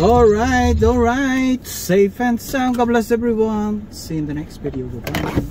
Alright, alright. Safe and sound. God bless everyone. See you in the next video. Goodbye.